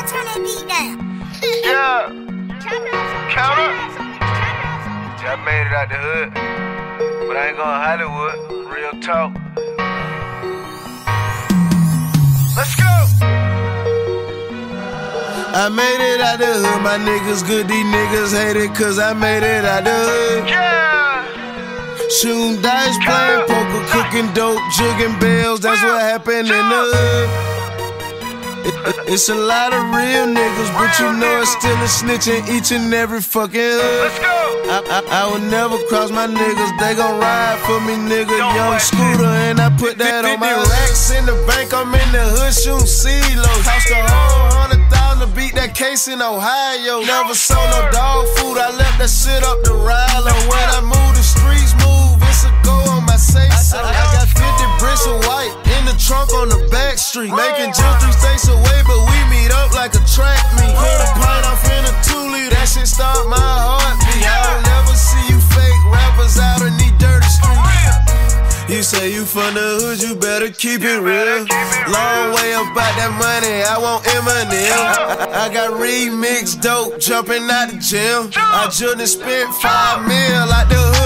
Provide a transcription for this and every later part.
Don't turn that beat down. Yeah. Counter. I made it out the hood. But I ain't going Hollywood. Real talk. Let's go. I made it out the hood, my niggas good, these niggas hate it cause I made it out the hood. Yeah. Shooting dice, playing poker, cooking dope, jugging bells, that's what happened in the hood. It- it- It's a lot of real niggas, but you know it's still a snitch in each and every fucking hood. Let's go. I, I, I will never cross my niggas, they gon' ride for me, nigga. Young scooter, and I put that on my racks in the bank. I'm in the hood shooting CeeLos. Cost a whole hundred thousand to beat that case in Ohio. Never sold no dog food, I left that shit up to Rilo. When I move, the streets move, it's a go on my say so. I got 50 bricks of white in the trunk on the back street. Making jump You say you from the hood, you better keep it real. Long way about that money, I want Eminem. I, I got remix dope jumping out the gym. I just spent five mil out the hood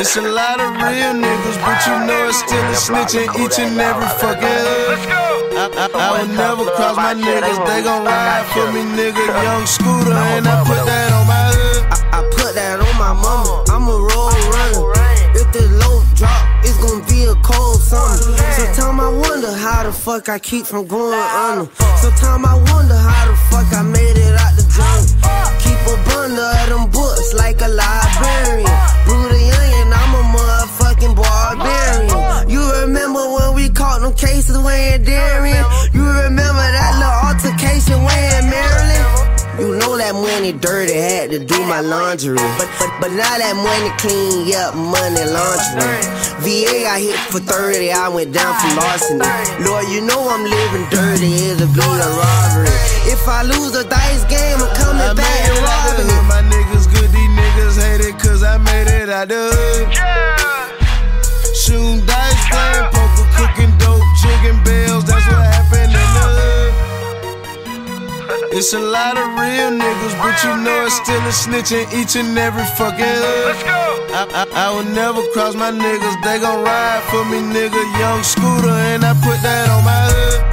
It's a lot of real niggas, but you know it's still a snitching each and every fucking Let's hood. go. I, I, I would never cross my niggas, they gon' ride for me, nigga. Young scooter, and I put that on my hood. I put that on my mama. I'm a roll runner. If the low drop, it's gonna be a cold summer. Sometimes I wonder how the fuck I keep from going under. Sometimes I wonder how the fuck I made it out the jungle. Keep a bundle of them books like a librarian. We caught them cases wearing Darien? You remember that little altercation wearing Maryland? You know that money dirty, had to do my laundry. But but but now that money clean, up money laundry. VA I hit for 30, I went down for larceny. Lord, you know I'm living dirty, it'll be a robbery. If I lose the dice game, I'm I coming back made and it out the robbing it. my niggas good, these niggas hate it cause I made it out the hood. Yeah. Shooting It's a lot of real niggas, but you know it's still a snitch in each and every fucking hood. Let's go. I, I, I will never cross my niggas, they gon' ride for me, nigga. Young scooter, and I put that on my hood.